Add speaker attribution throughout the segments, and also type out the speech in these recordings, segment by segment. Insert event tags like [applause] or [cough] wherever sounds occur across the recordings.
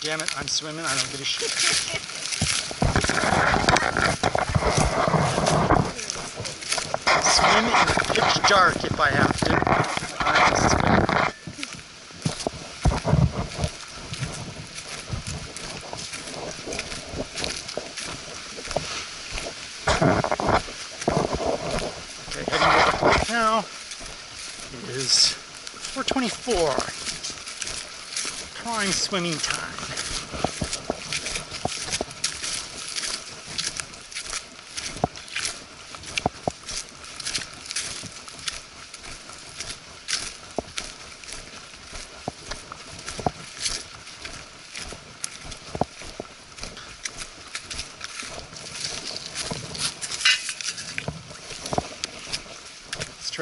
Speaker 1: Damn it, I'm swimming. I don't give a shit. Swim in pitch dark if I have to. I'm swimming. Okay, heading to the port now. It is 424. Prime swimming time.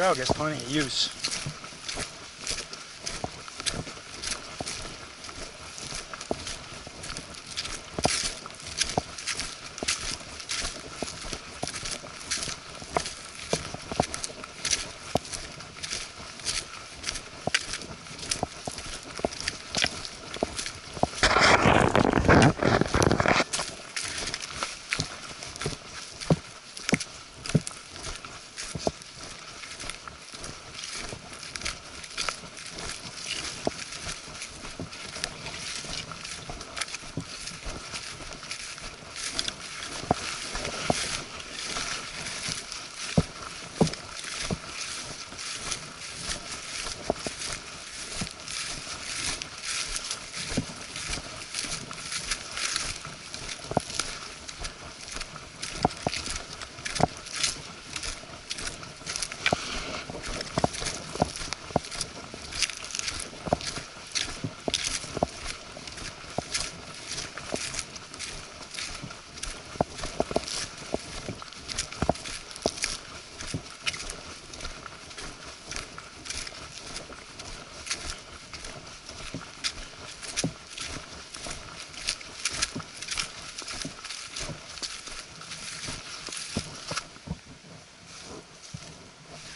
Speaker 1: Trail gets plenty of use.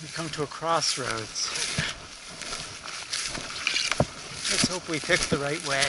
Speaker 1: We come to a crossroads. Let's hope we pick the right way.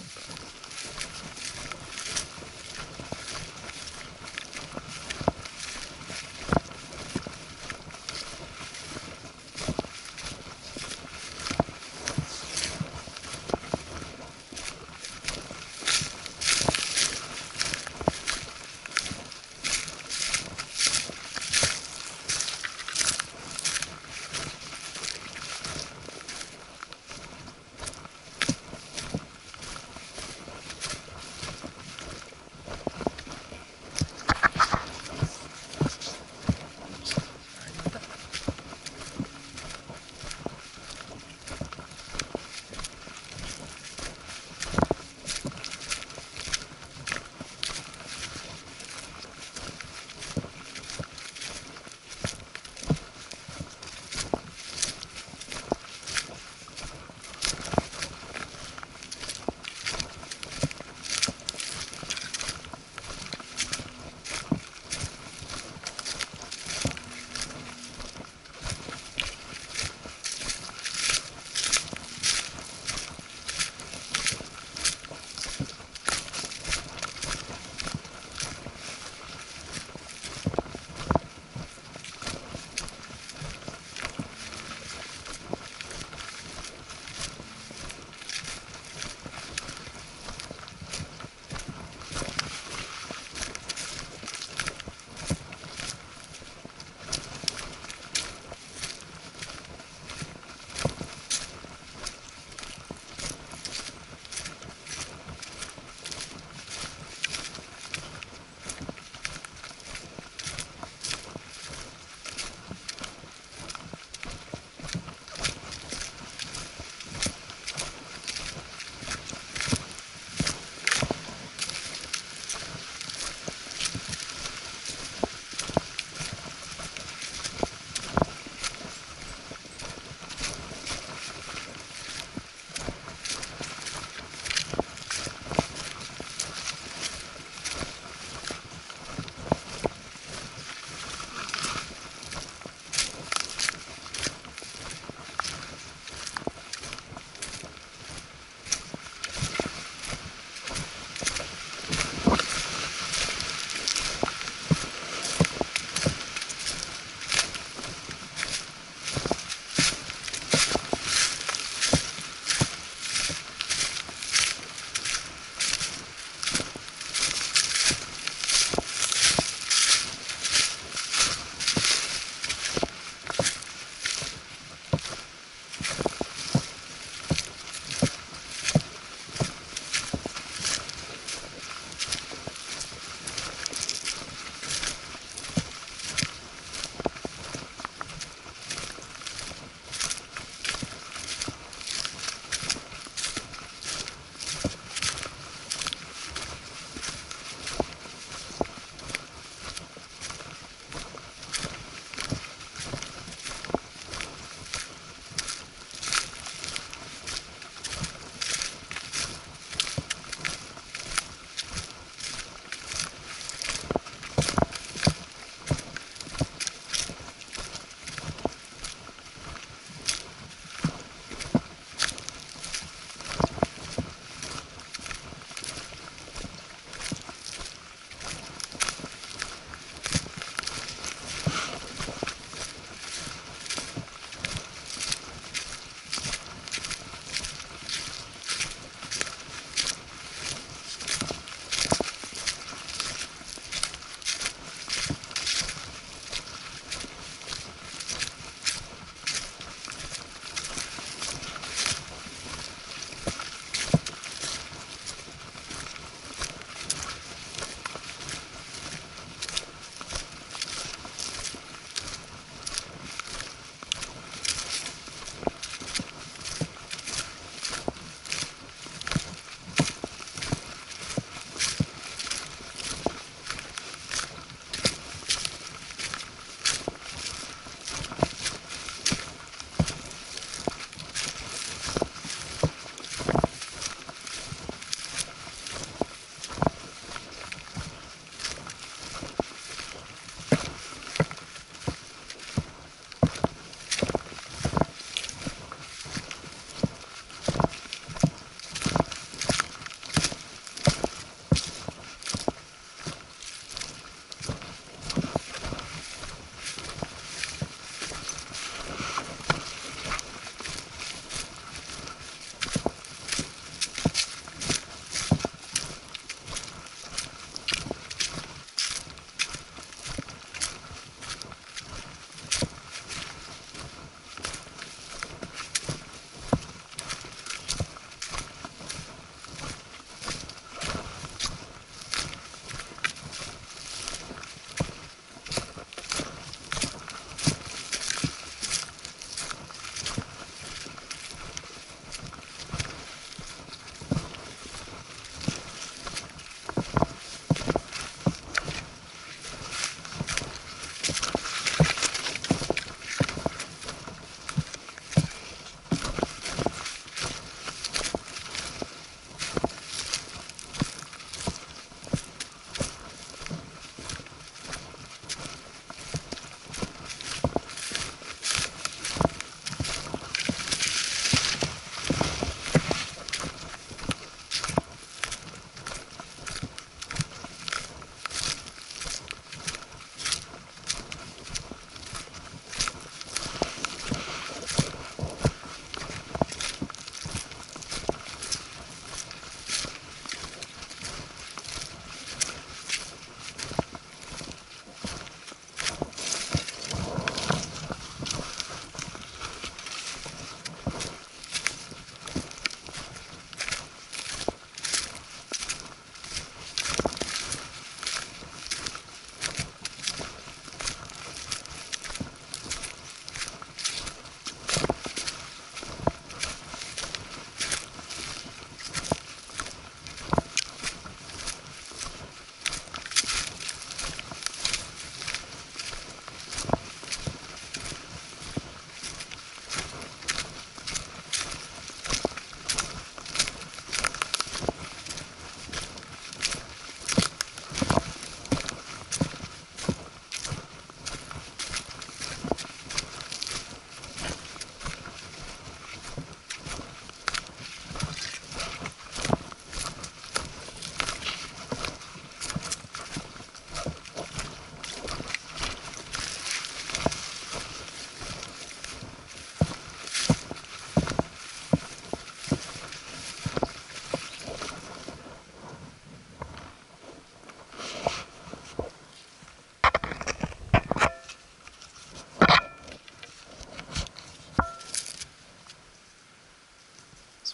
Speaker 1: Oil drum.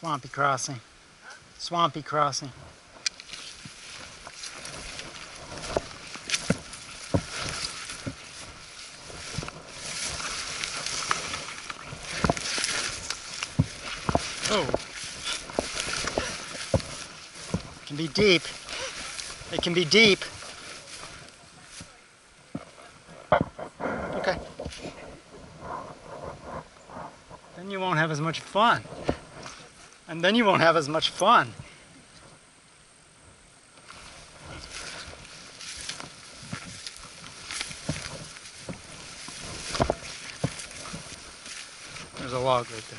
Speaker 1: Swampy crossing. Swampy crossing. Oh. It can be deep. It can be deep. Okay. Then you won't have as much fun. And then you won't have as much fun. There's a log right there.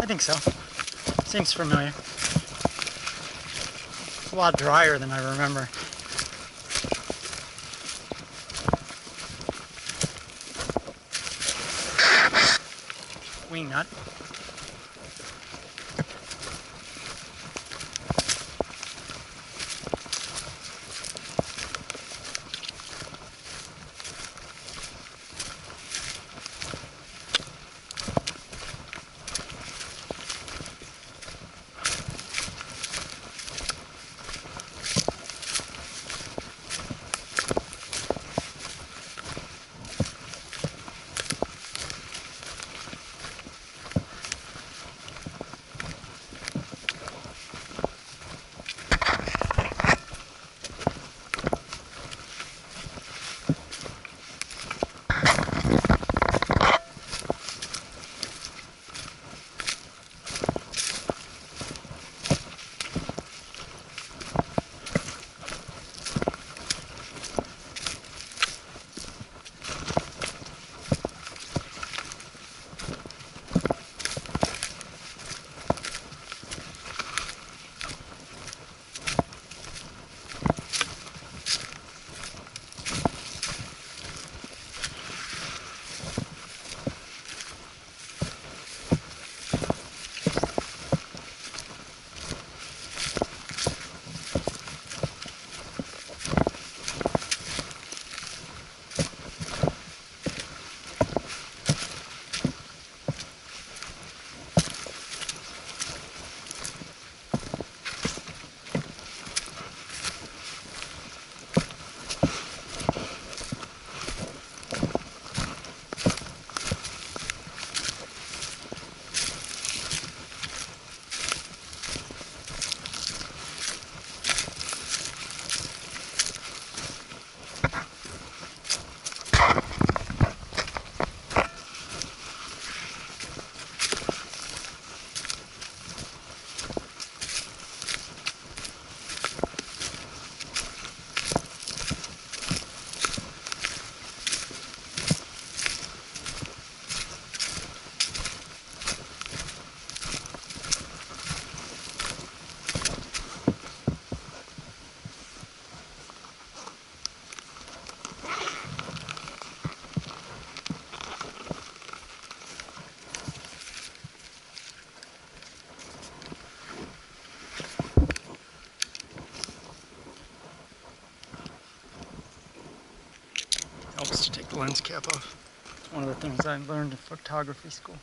Speaker 1: I think so. Seems familiar. It's a lot drier than I remember. Lens cap off. It's one of the things I learned in photography school.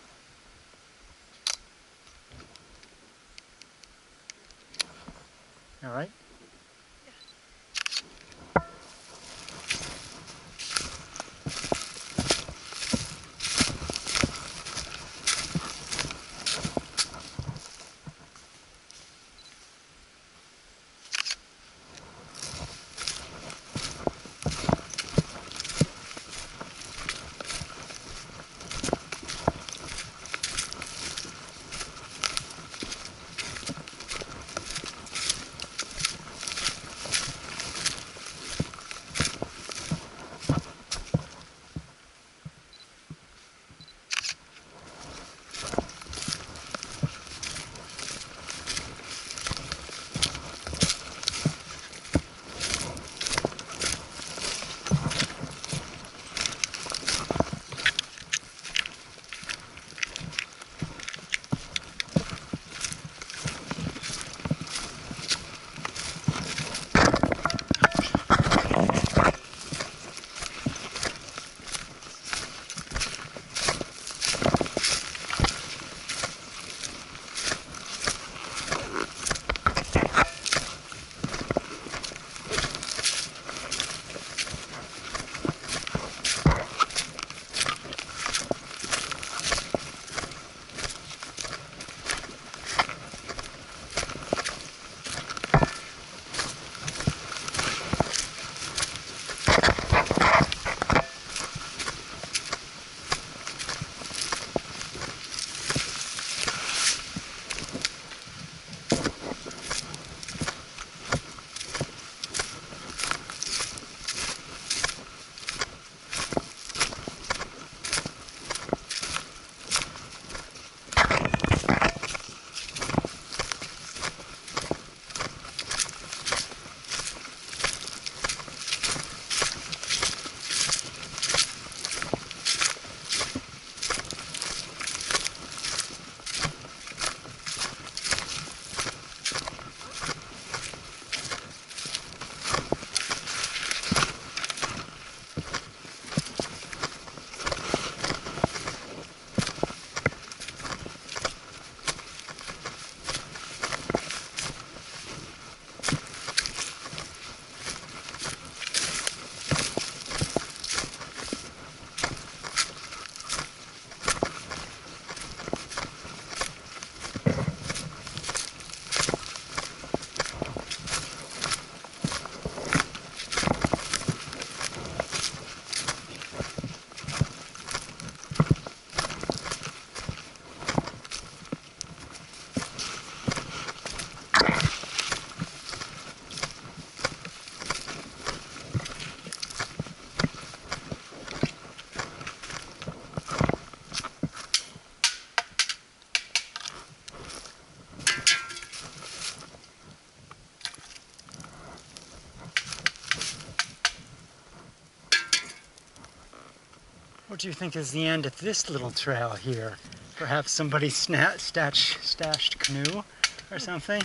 Speaker 1: Do you think is the end of this little trail here? Perhaps somebody sna- stashed, stashed canoe or something?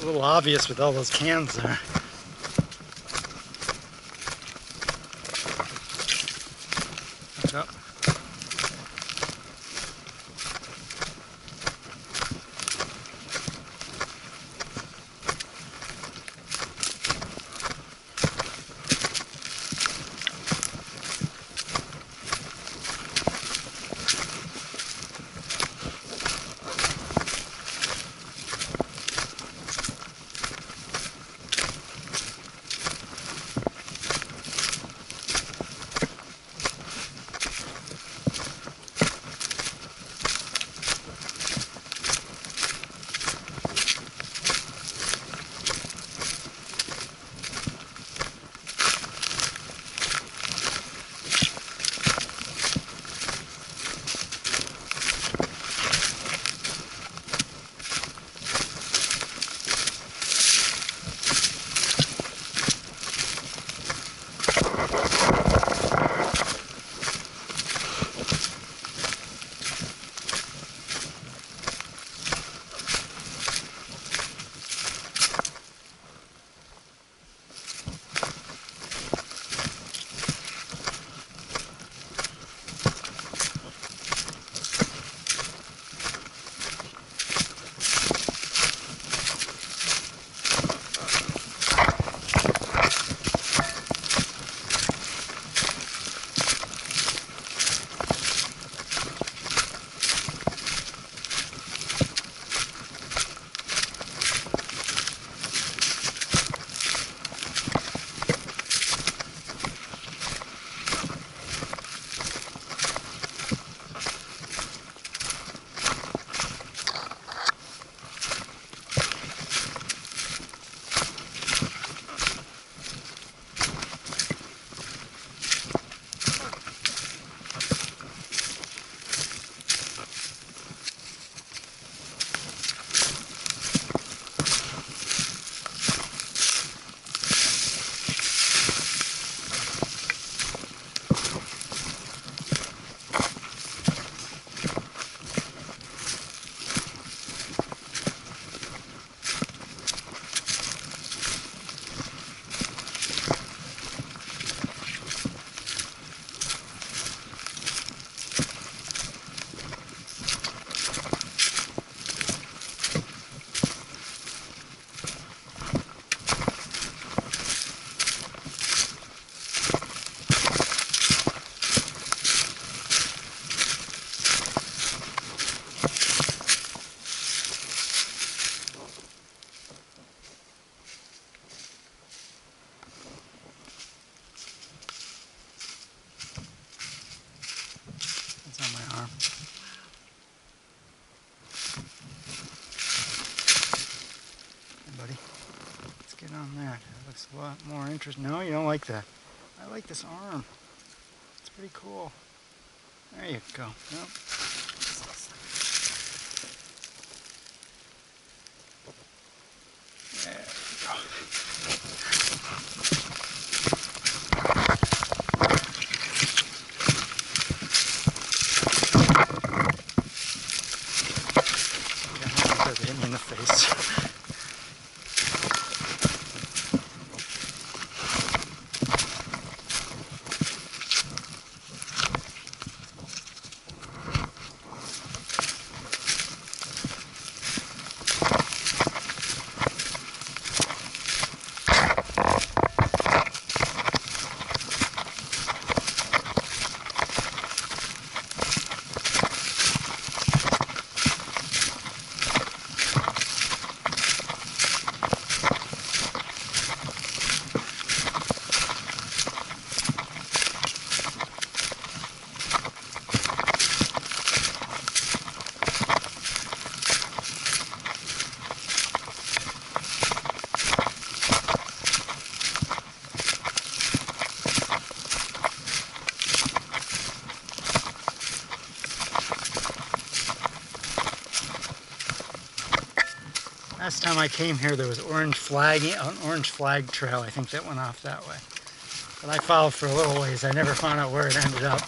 Speaker 1: a little obvious with all those cans there. Lot more interesting. No, you don't like that. I like this arm. It's pretty cool. There you go. Nope. There you go. You don't have to hit me in the face. Last time I came here, there was orange flag, an orange flag trail. I think that went off that way. But I followed for a little ways. I never found out where it ended up.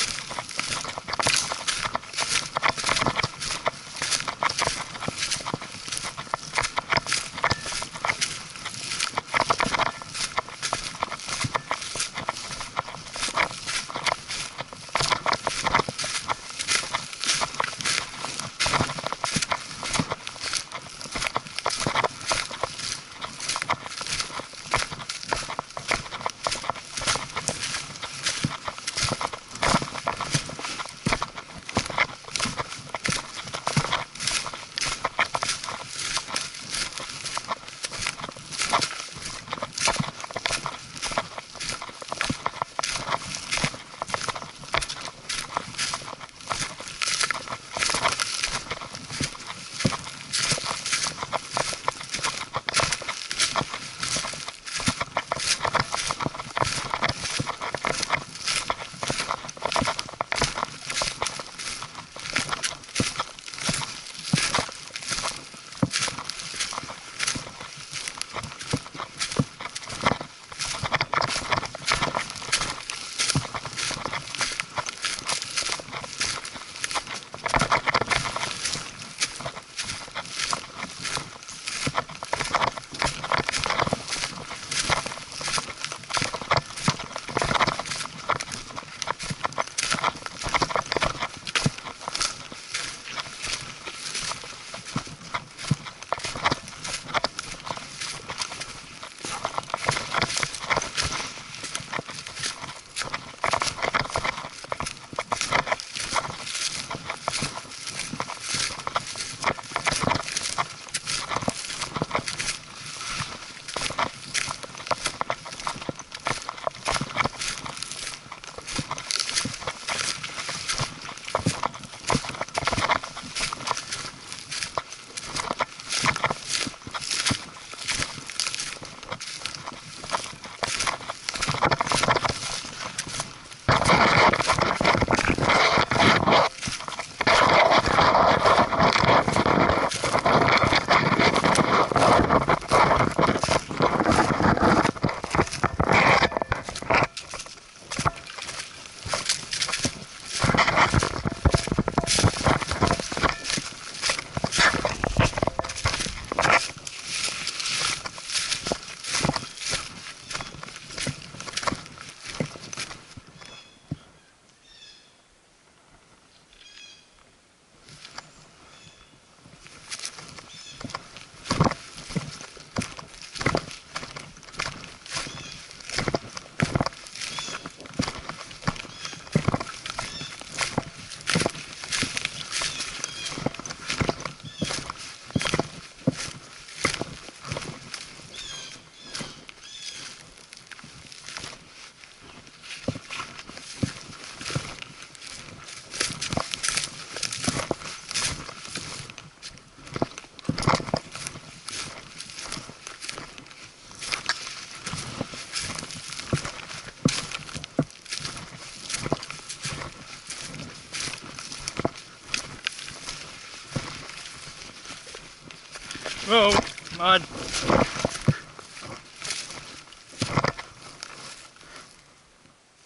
Speaker 1: Whoa, mud.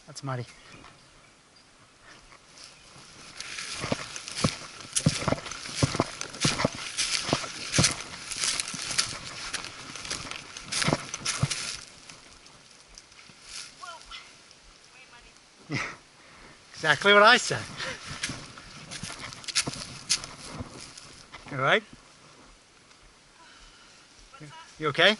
Speaker 1: That's muddy. [laughs] Exactly what I said. [laughs] All right? You okay?